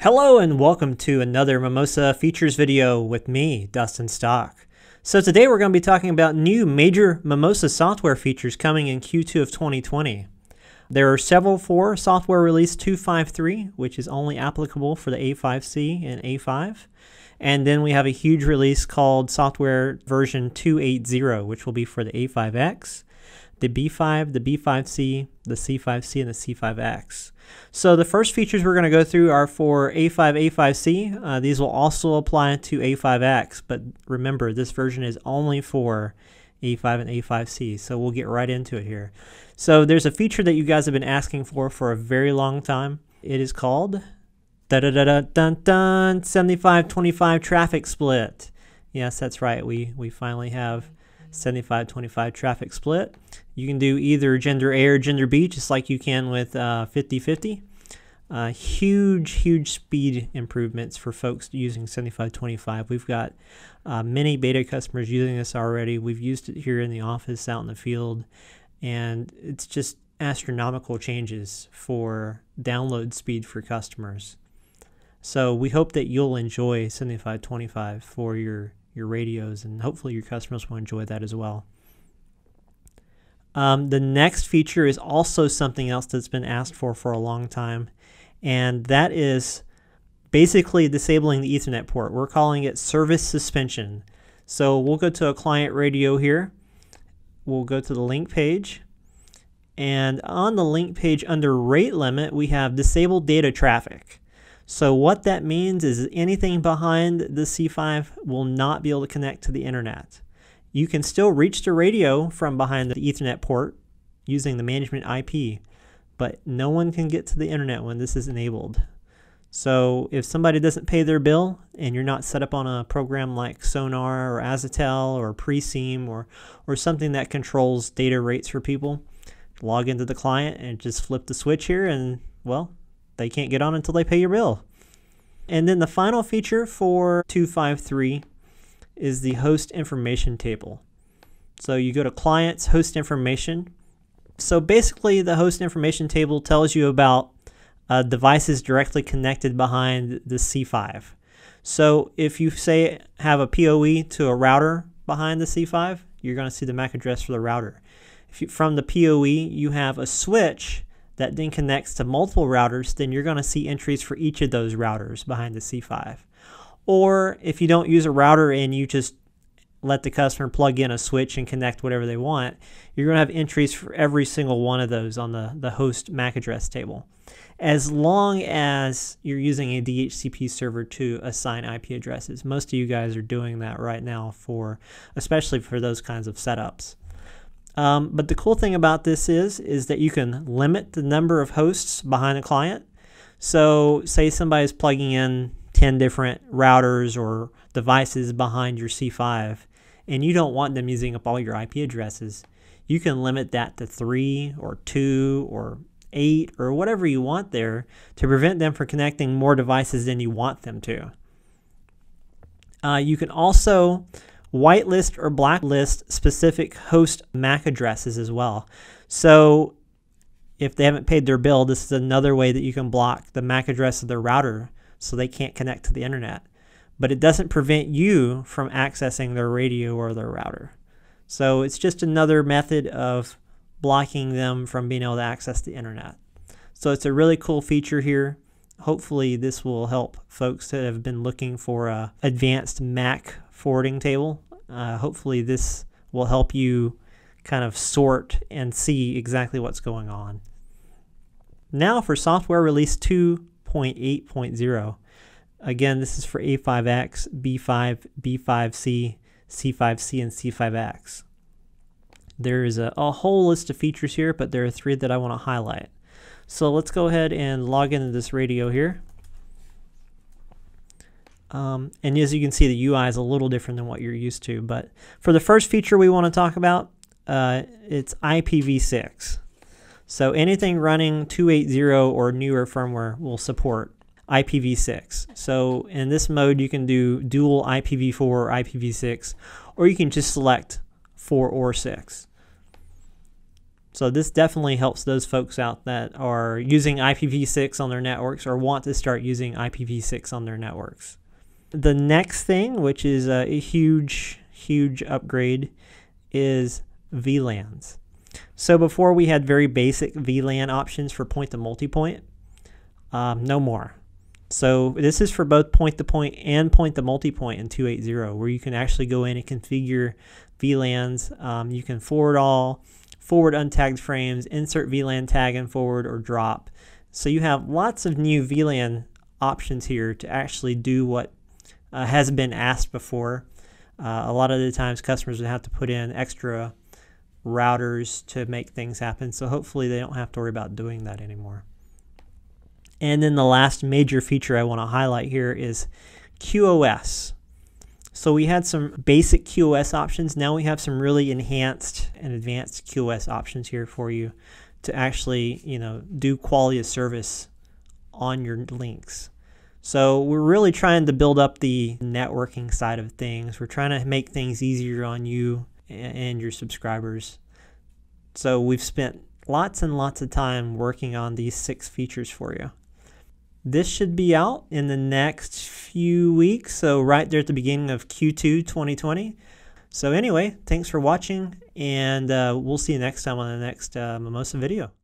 Hello and welcome to another Mimosa Features video with me, Dustin Stock. So today we're going to be talking about new major Mimosa software features coming in Q2 of 2020. There are several for software release 253, which is only applicable for the A5C and A5. And then we have a huge release called software version 280, which will be for the A5X, the B5, the B5C, the C5C, and the C5X. So the first features we're going to go through are for A5, A5C. Uh, these will also apply to A5X, but remember this version is only for A5 and A5C, so we'll get right into it here. So there's a feature that you guys have been asking for for a very long time. It is called da da da da dun dun 7525 traffic split. Yes, that's right. We we finally have 75-25 traffic split. You can do either gender A or gender B, just like you can with 50-50. Uh, uh, huge, huge speed improvements for folks using 7525. We've got uh, many beta customers using this already. We've used it here in the office, out in the field, and it's just astronomical changes for download speed for customers. So we hope that you'll enjoy 7525 for your your radios, and hopefully your customers will enjoy that as well. Um, the next feature is also something else that's been asked for for a long time, and that is basically disabling the Ethernet port. We're calling it service suspension. So we'll go to a client radio here. We'll go to the link page. And on the link page under rate limit, we have disabled data traffic. So what that means is anything behind the C5 will not be able to connect to the internet. You can still reach the radio from behind the Ethernet port using the management IP, but no one can get to the internet when this is enabled. So if somebody doesn't pay their bill and you're not set up on a program like Sonar or Azotel or Preseem or, or something that controls data rates for people, log into the client and just flip the switch here and, well, they can't get on until they pay your bill. And then the final feature for 253 is the host information table. So you go to clients, host information. So basically the host information table tells you about uh, devices directly connected behind the C5. So if you say have a PoE to a router behind the C5, you're going to see the MAC address for the router. If you, from the PoE you have a switch that then connects to multiple routers, then you're going to see entries for each of those routers behind the C5. Or if you don't use a router and you just let the customer plug in a switch and connect whatever they want, you're going to have entries for every single one of those on the, the host MAC address table. As long as you're using a DHCP server to assign IP addresses. Most of you guys are doing that right now for, especially for those kinds of setups. Um, but the cool thing about this is, is that you can limit the number of hosts behind a client. So say somebody's plugging in 10 different routers or devices behind your C5 and you don't want them using up all your IP addresses. You can limit that to three or two or eight or whatever you want there to prevent them from connecting more devices than you want them to. Uh, you can also whitelist or blacklist specific host MAC addresses as well. So if they haven't paid their bill, this is another way that you can block the MAC address of their router so they can't connect to the internet. But it doesn't prevent you from accessing their radio or their router. So it's just another method of blocking them from being able to access the internet. So it's a really cool feature here. Hopefully this will help folks that have been looking for a advanced MAC forwarding table. Uh, hopefully this will help you kind of sort and see exactly what's going on. Now for software release 2.8.0. Again, this is for A5X, B5, B5C, C5C, and C5X. There is a, a whole list of features here, but there are three that I want to highlight. So let's go ahead and log into this radio here. Um, and as you can see, the UI is a little different than what you're used to. But for the first feature we want to talk about, uh, it's IPv6. So anything running 280 or newer firmware will support IPv6. So in this mode, you can do dual IPv4 or IPv6, or you can just select 4 or 6. So this definitely helps those folks out that are using IPv6 on their networks or want to start using IPv6 on their networks. The next thing, which is a huge, huge upgrade, is VLANs. So before we had very basic VLAN options for point to multipoint, um, no more. So this is for both point to point and point to multipoint in 280, where you can actually go in and configure VLANs. Um, you can forward all, forward untagged frames, insert VLAN tag and forward or drop. So you have lots of new VLAN options here to actually do what uh, has been asked before. Uh, a lot of the times customers would have to put in extra routers to make things happen. So hopefully they don't have to worry about doing that anymore. And then the last major feature I want to highlight here is QoS. So we had some basic QoS options. Now we have some really enhanced and advanced QoS options here for you to actually, you know, do quality of service on your links. So we're really trying to build up the networking side of things. We're trying to make things easier on you and your subscribers. So we've spent lots and lots of time working on these six features for you. This should be out in the next few weeks, so right there at the beginning of Q2 2020. So anyway, thanks for watching, and uh, we'll see you next time on the next uh, Mimosa video.